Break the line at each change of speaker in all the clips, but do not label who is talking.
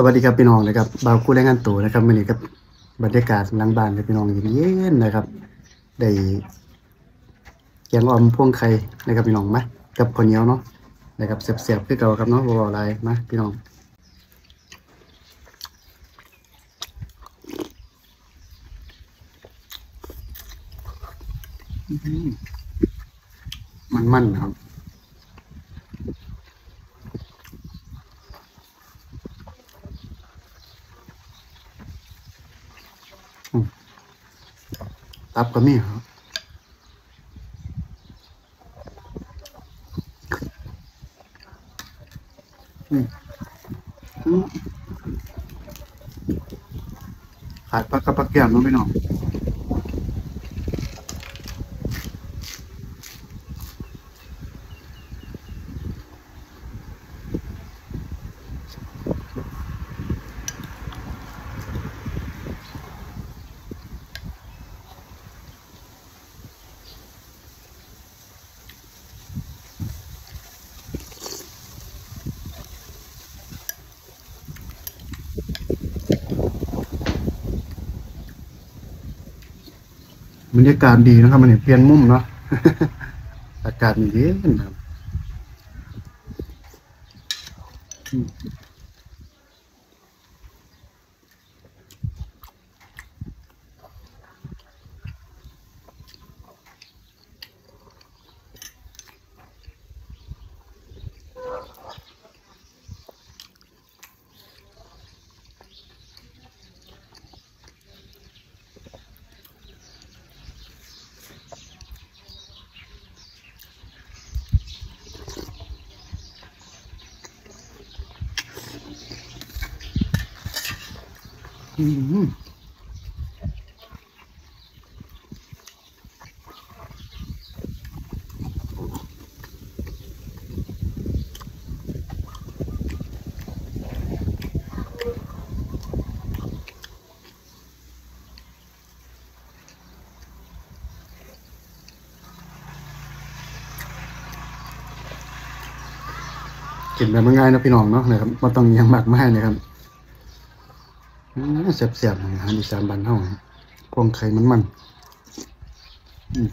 สวัสดีครับพี่น้องนะครับบ่าวคู่แรงงานตัวนะครับวันนี้ครับบรรยากาศหลังบ้านครับพี่น้องเย็นๆนะครับ ได้แกงอ่อมพ่วงไข่นะครับพี่น้องมากับข้าวเหนียวเนาะนะครับเสียบๆคือเก่าครับเนาะบ่าวอะไรมาพี่น้องมันๆนะครับ ตับก็มีครับอืมอืมขาดปลากระปักแก้มเน้องพี่น้อง บรรยากาศดีนะครับ มันเปลี่ยนมุมเนาะอากาศมันเย็นนะครับ กินแบบง่ายๆนะพี่น้องเนาะนะครับมันต้องยังมากมายนะครับ เสียบๆอาหารอีสานบ้านเฮาพวงไข่มันมันๆอืม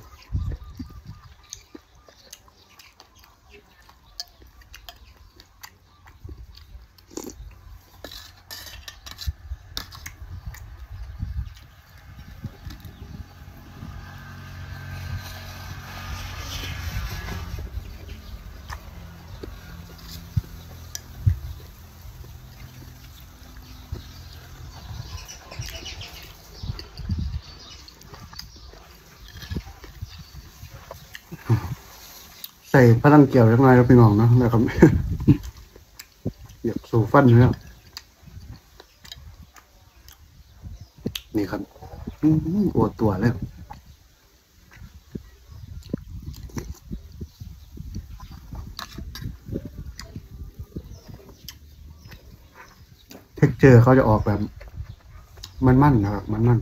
ส่พลังเกี่ยวจังไงครับพี่น้องเนาะนะครับอยากสู่ฟันอยู่แล้วนี่ครับอืมอวตัวแล้วเท็กเจอร์เขาจะออกแบบ มันๆนนะครับ มันๆหื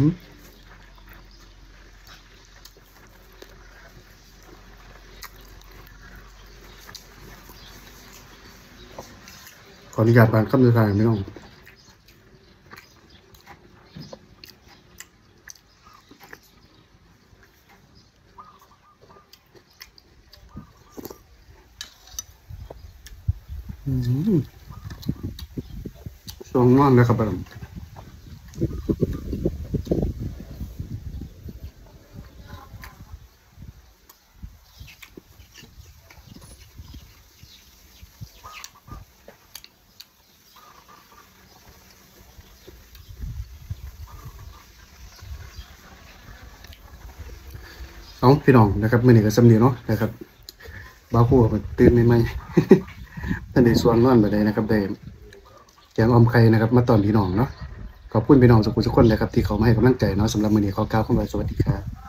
ขออนุญาตบานคำสุดท้ายไม่ต้องช่วงว่างเลยครับผม เอาพี่น้องนะครับมื่อนี้ก็สำเนียเนาะนะครับบ่าวผู้ก็ตื่นไม่ไหมท่านได้สวนนอนไปเลยนะครับได้แกงอมไข่นะครับ มาตอนพี่น้องเนาะขอบคุณพี่น้องสุขุทุกคนเลยครับที่เขามาให้กำลังใจเนาะสำหรับมื่อนี้ขอกล่าวคำว่าสวัสดีครับ